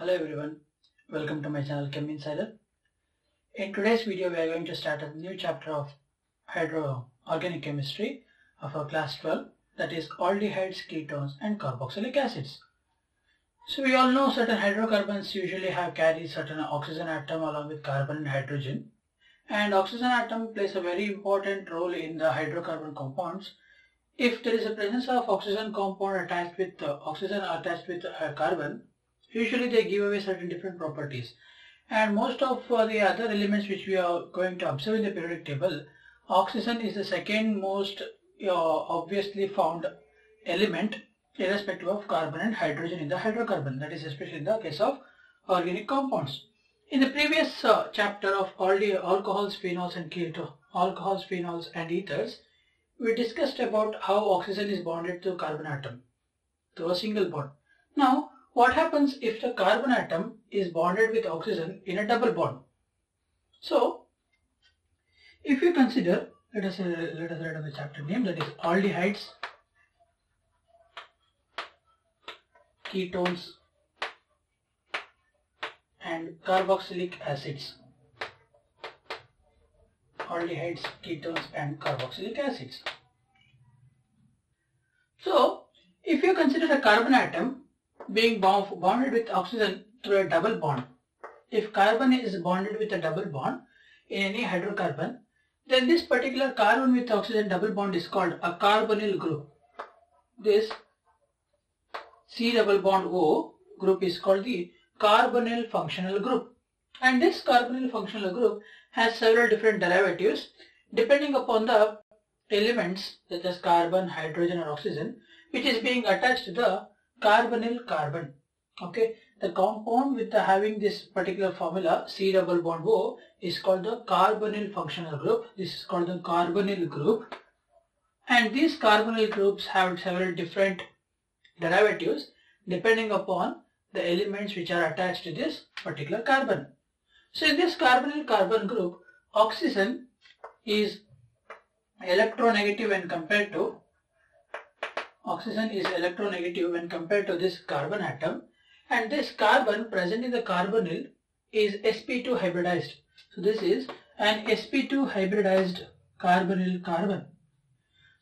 Hello everyone, welcome to my channel Chem Insider. In today's video we are going to start a new chapter of hydro organic chemistry of our class 12 that is aldehydes, ketones and carboxylic acids. So we all know certain hydrocarbons usually have carry certain oxygen atom along with carbon and hydrogen and oxygen atom plays a very important role in the hydrocarbon compounds. If there is a presence of oxygen compound attached with uh, oxygen attached with uh, carbon usually they give away certain different properties. And most of uh, the other elements which we are going to observe in the periodic table oxygen is the second most uh, obviously found element irrespective of carbon and hydrogen in the hydrocarbon that is especially in the case of organic compounds. In the previous uh, chapter of all the alcohols phenols and keto alcohols phenols and ethers we discussed about how oxygen is bonded to carbon atom to a single bond. Now what happens if the carbon atom is bonded with oxygen in a double bond? So, if you consider, let us, uh, let us write the chapter name that is aldehydes, ketones and carboxylic acids. Aldehydes, ketones and carboxylic acids. So, if you consider the carbon atom being bonded with oxygen through a double bond. If carbon is bonded with a double bond in any hydrocarbon, then this particular carbon with oxygen double bond is called a carbonyl group. This C double bond O group is called the carbonyl functional group. And this carbonyl functional group has several different derivatives depending upon the elements such as carbon, hydrogen or oxygen which is being attached to the carbonyl carbon. Okay, the compound with the having this particular formula C double bond O is called the carbonyl functional group. This is called the carbonyl group. And these carbonyl groups have several different derivatives depending upon the elements which are attached to this particular carbon. So in this carbonyl carbon group, oxygen is electronegative when compared to oxygen is electronegative when compared to this carbon atom and this carbon present in the carbonyl is sp2 hybridized. So this is an sp2 hybridized carbonyl carbon.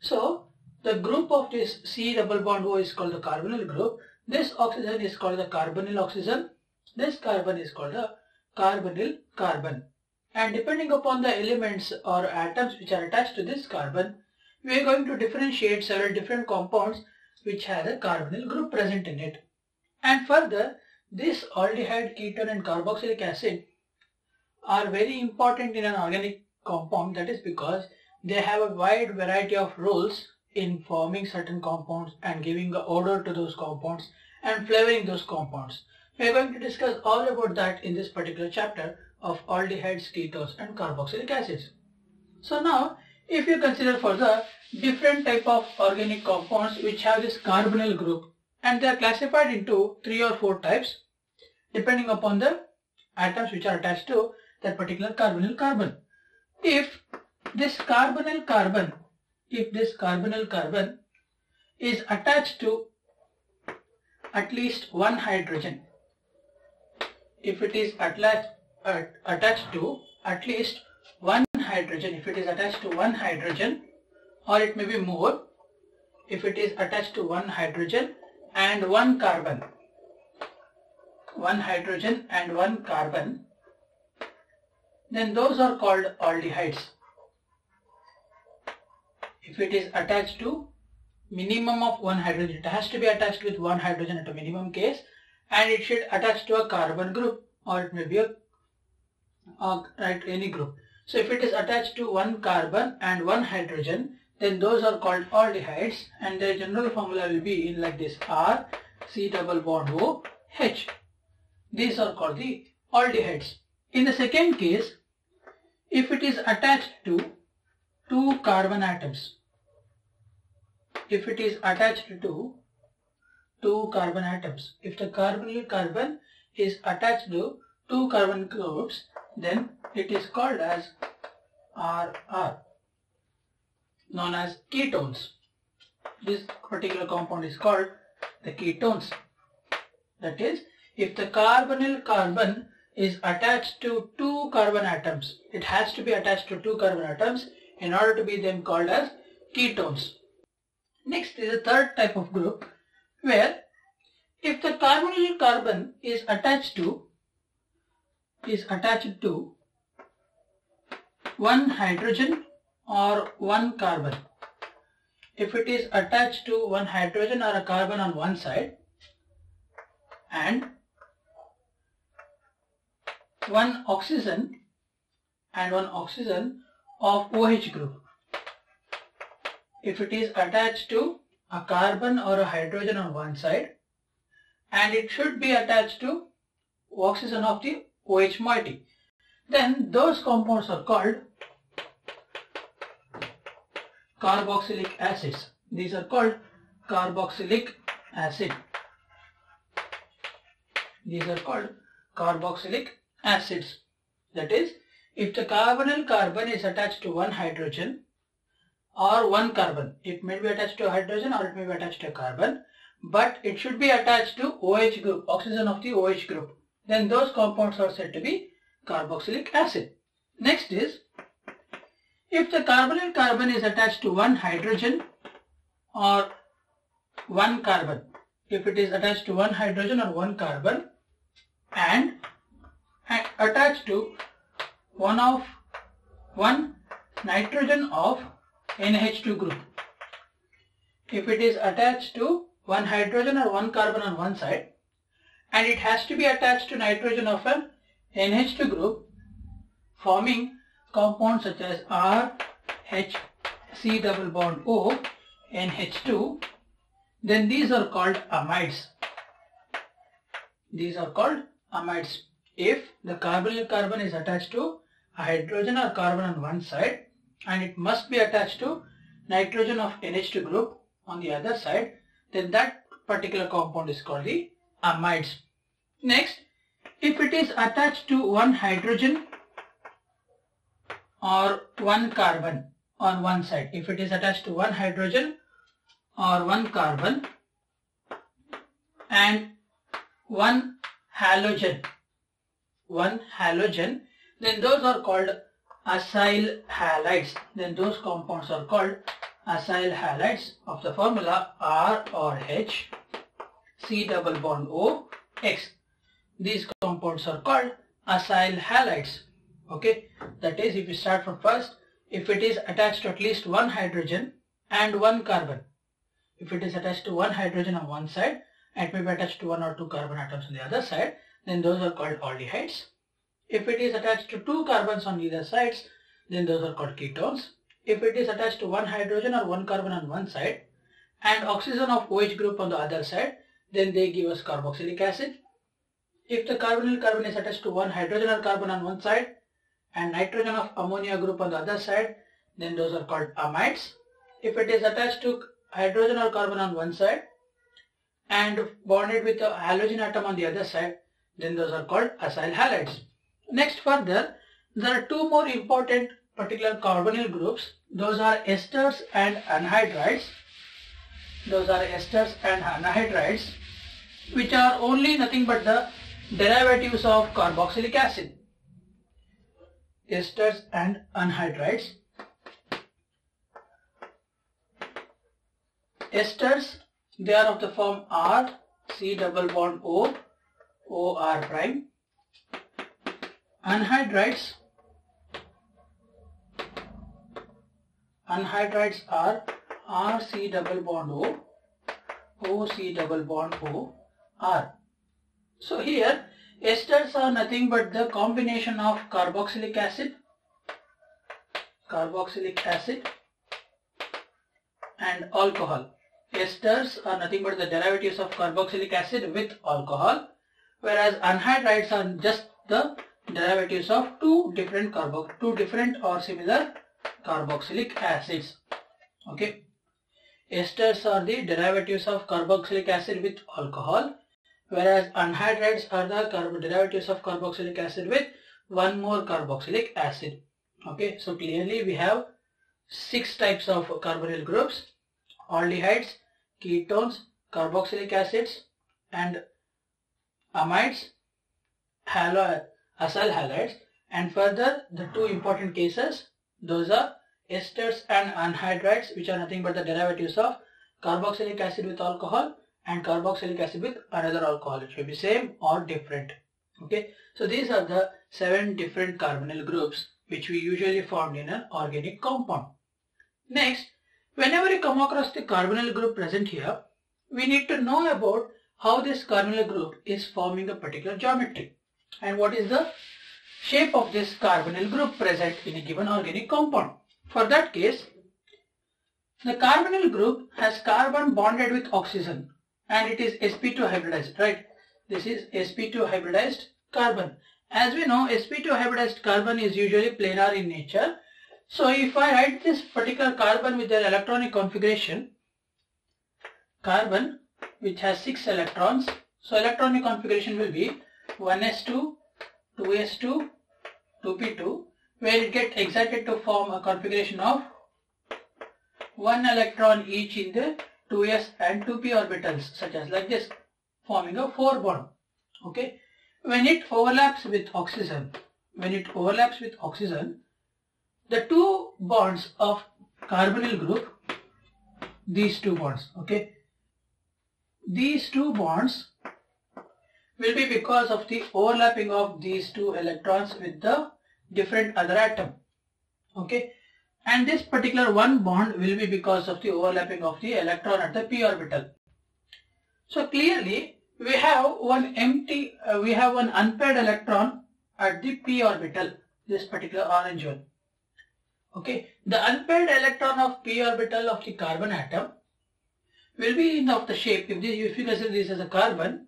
So the group of this C double bond O is called the carbonyl group. This oxygen is called the carbonyl oxygen. This carbon is called the carbonyl carbon. And depending upon the elements or atoms which are attached to this carbon, we are going to differentiate several different compounds which have a carbonyl group present in it. And further, this aldehyde, ketone and carboxylic acid are very important in an organic compound that is because they have a wide variety of roles in forming certain compounds and giving the odor to those compounds and flavoring those compounds. We are going to discuss all about that in this particular chapter of aldehydes, ketones and carboxylic acids. So now if you consider further different type of organic compounds which have this carbonyl group and they are classified into three or four types depending upon the atoms which are attached to that particular carbonyl carbon. If this carbonyl carbon, if this carbonyl carbon is attached to at least one hydrogen, if it is attached, attached to at least hydrogen. If it is attached to one hydrogen or it may be more if it is attached to one hydrogen and one carbon. One hydrogen and one carbon. Then those are called aldehydes. If it is attached to minimum of one hydrogen it has to be attached with one hydrogen at a minimum case and it should attach to a carbon group or it may be a right any group so if it is attached to one carbon and one hydrogen, then those are called aldehydes and their general formula will be in like this R, C double bond O, H. These are called the aldehydes. In the second case, if it is attached to two carbon atoms, if it is attached to two carbon atoms, if the carbonyl carbon is attached to two carbon groups, then it is called as RR known as ketones. This particular compound is called the ketones. That is, if the carbonyl carbon is attached to two carbon atoms, it has to be attached to two carbon atoms in order to be then called as ketones. Next is a third type of group where if the carbonyl carbon is attached to is attached to one hydrogen or one carbon. If it is attached to one hydrogen or a carbon on one side and one oxygen and one oxygen of OH group. If it is attached to a carbon or a hydrogen on one side and it should be attached to oxygen of the OH moiety, then those compounds are called carboxylic acids. These are called carboxylic acid. These are called carboxylic acids. That is, if the carbonyl carbon is attached to one hydrogen or one carbon, it may be attached to a hydrogen or it may be attached to a carbon, but it should be attached to OH group, oxygen of the OH group. Then those compounds are said to be carboxylic acid. Next is, if the carbonyl carbon is attached to one hydrogen or one carbon, if it is attached to one hydrogen or one carbon and, and attached to one of one nitrogen of NH2 group. If it is attached to one hydrogen or one carbon on one side and it has to be attached to nitrogen of an NH2 group forming compounds such as R, H, C double bond O, NH2, then these are called amides. These are called amides. If the carbonyl carbon is attached to a hydrogen or carbon on one side and it must be attached to nitrogen of NH2 group on the other side, then that particular compound is called the amides. Next, if it is attached to one hydrogen or one carbon on one side, if it is attached to one hydrogen or one carbon and one halogen, one halogen, then those are called acyl halides. Then those compounds are called acyl halides of the formula R or H, C double bond O, X. These compounds are called acyl halides. Okay, that is if you start from first, if it is attached to at least one hydrogen and one carbon. If it is attached to one hydrogen on one side and may be attached to one or two carbon atoms on the other side, then those are called aldehydes. If it is attached to two carbons on either sides, then those are called ketones. If it is attached to one hydrogen or one carbon on one side and oxygen of OH group on the other side, then they give us carboxylic acid. If the carbonyl carbon is attached to one hydrogen or carbon on one side and nitrogen of ammonia group on the other side, then those are called amides. If it is attached to hydrogen or carbon on one side and bonded with a halogen atom on the other side, then those are called acyl halides. Next further, there are two more important particular carbonyl groups. Those are esters and anhydrides. Those are esters and anhydrides which are only nothing but the derivatives of carboxylic acid. Esters and anhydrides. Esters, they are of the form R, C double bond O, O R prime. Anhydrides, anhydrides are RC double bond O, OC double bond O, R. So here esters are nothing but the combination of carboxylic acid, carboxylic acid and alcohol. Esters are nothing but the derivatives of carboxylic acid with alcohol whereas anhydrides are just the derivatives of two different carbo two different or similar carboxylic acids. Okay. Esters are the derivatives of carboxylic acid with alcohol whereas anhydrides are the derivatives of carboxylic acid with one more carboxylic acid. Okay, so clearly we have six types of carbonyl groups, aldehydes, ketones, carboxylic acids and amides, halo, acyl halides and further the two important cases those are esters and anhydrides which are nothing but the derivatives of carboxylic acid with alcohol and carboxylic acid with another alcohol. It may be same or different. Okay, so these are the seven different carbonyl groups which we usually found in an organic compound. Next, whenever you come across the carbonyl group present here, we need to know about how this carbonyl group is forming a particular geometry and what is the shape of this carbonyl group present in a given organic compound. For that case, the carbonyl group has carbon bonded with oxygen and it is sp2 hybridized, right? This is sp2 hybridized carbon. As we know, sp2 hybridized carbon is usually planar in nature. So if I write this particular carbon with their electronic configuration, carbon which has 6 electrons, so electronic configuration will be 1s2, 2s2, 2p2, where it gets excited to form a configuration of 1 electron each in the 2s and 2p orbitals such as like this forming a 4 bond okay? When it overlaps with oxygen when it overlaps with oxygen the two bonds of carbonyl group these two bonds okay? These two bonds will be because of the overlapping of these two electrons with the different other atom okay and this particular one bond will be because of the overlapping of the electron at the p orbital. So clearly we have one empty, uh, we have one unpaired electron at the p orbital, this particular orange one. Okay, the unpaired electron of p orbital of the carbon atom will be in of the shape, if, this, if you consider this as a carbon,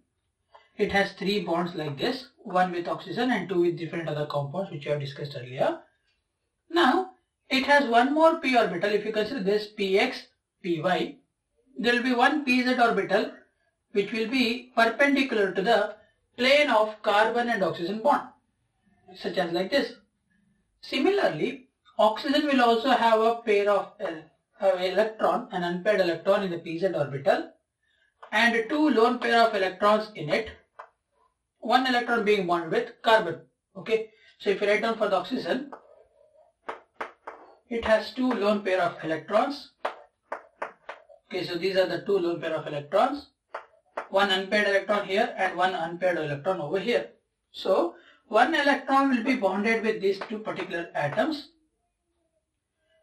it has three bonds like this, one with oxygen and two with different other compounds which I have discussed earlier. Now, it has one more p orbital. If you consider this px, py, there will be one pz orbital which will be perpendicular to the plane of carbon and oxygen bond, such as like this. Similarly, oxygen will also have a pair of uh, electron, an unpaired electron in the pz orbital and two lone pair of electrons in it, one electron being bonded with carbon. Okay, so if you write down for the oxygen, it has two lone pair of electrons. Okay, so these are the two lone pair of electrons. One unpaired electron here and one unpaired electron over here. So, one electron will be bonded with these two particular atoms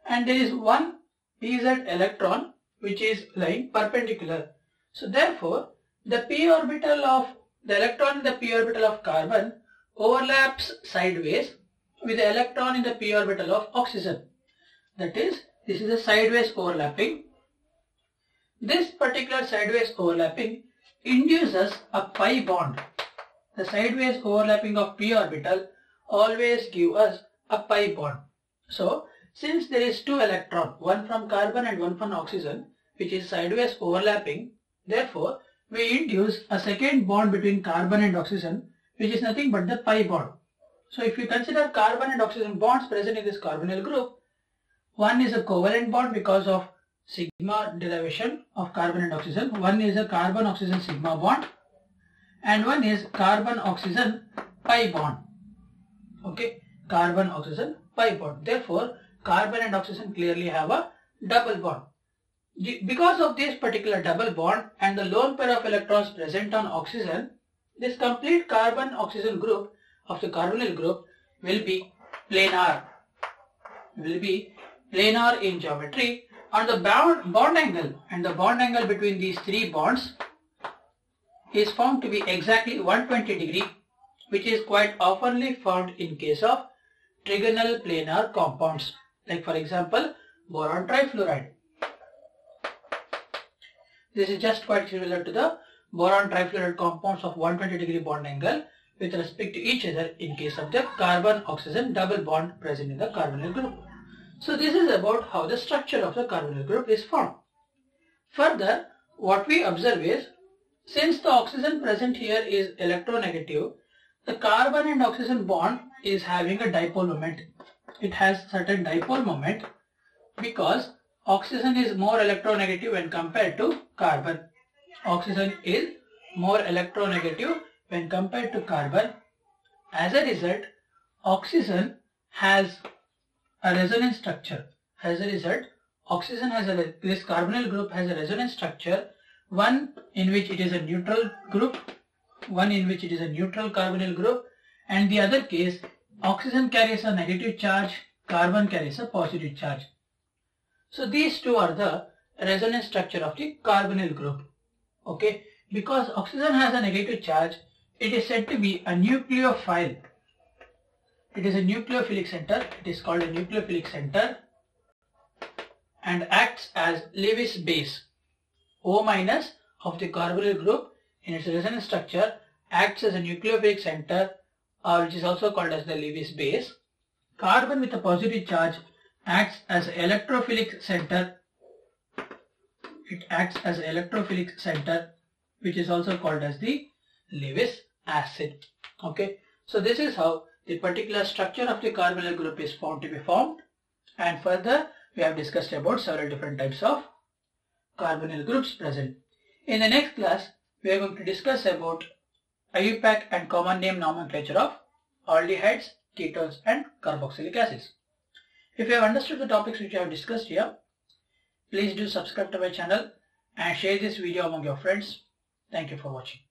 and there is one pz electron which is lying perpendicular. So therefore, the p orbital of the electron in the p orbital of carbon overlaps sideways with the electron in the p orbital of oxygen. That is, this is a sideways overlapping. This particular sideways overlapping induces a pi bond. The sideways overlapping of p orbital always give us a pi bond. So, since there is two electron, one from carbon and one from oxygen, which is sideways overlapping, therefore, we induce a second bond between carbon and oxygen, which is nothing but the pi bond. So, if you consider carbon and oxygen bonds present in this carbonyl group, one is a covalent bond because of sigma derivation of carbon and oxygen. One is a carbon-oxygen sigma bond and one is carbon-oxygen pi bond. Okay, carbon-oxygen pi bond. Therefore, carbon and oxygen clearly have a double bond. Because of this particular double bond and the lone pair of electrons present on oxygen, this complete carbon-oxygen group of the carbonyl group will be planar, will be planar in geometry and the bond, bond angle and the bond angle between these three bonds is found to be exactly 120 degree which is quite oftenly found in case of trigonal planar compounds like for example boron trifluoride. This is just quite similar to the boron trifluoride compounds of 120 degree bond angle with respect to each other in case of the carbon oxygen double bond present in the carbonyl group. So this is about how the structure of the carbonyl group is formed. Further, what we observe is, since the oxygen present here is electronegative, the carbon and oxygen bond is having a dipole moment. It has certain dipole moment because oxygen is more electronegative when compared to carbon. Oxygen is more electronegative when compared to carbon. As a result, oxygen has a resonance structure. As a result, oxygen has a, this carbonyl group has a resonance structure, one in which it is a neutral group, one in which it is a neutral carbonyl group, and the other case, oxygen carries a negative charge, carbon carries a positive charge. So these two are the resonance structure of the carbonyl group. Okay, because oxygen has a negative charge, it is said to be a nucleophile. It is a nucleophilic center. It is called a nucleophilic center and acts as Lewis base. O minus of the carbonyl group in its resonance structure acts as a nucleophilic center or which is also called as the Lewis base. Carbon with a positive charge acts as electrophilic center. It acts as electrophilic center which is also called as the Lewis acid. Okay, so this is how the particular structure of the carbonyl group is found to be formed and further we have discussed about several different types of carbonyl groups present. In the next class we are going to discuss about IUPAC and common name nomenclature of aldehydes, ketones and carboxylic acids. If you have understood the topics which I have discussed here, please do subscribe to my channel and share this video among your friends. Thank you for watching.